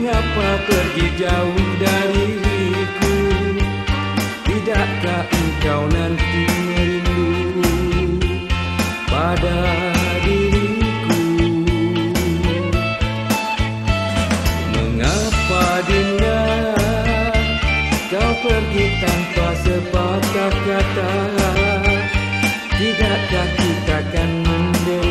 Mengapa pergi jauh dariku? Tidakkah engkau nanti merindu Pada diriku? Mengapa dinda Kau pergi tanpa sepatah kata? Tidakkah kita akan mendengar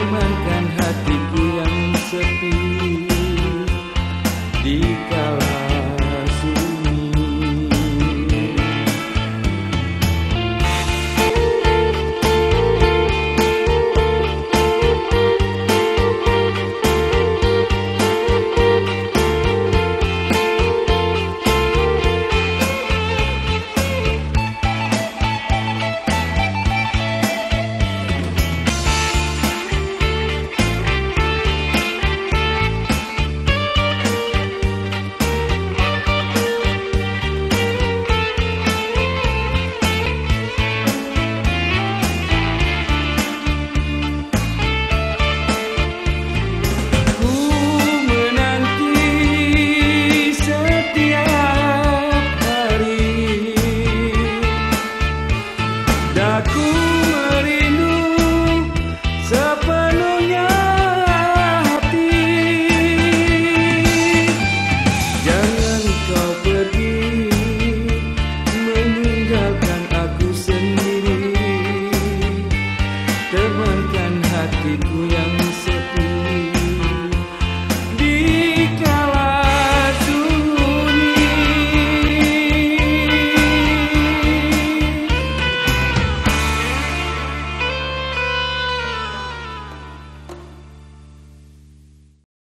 temankan hatiku. kau pergi